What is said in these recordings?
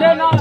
করে না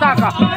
大哥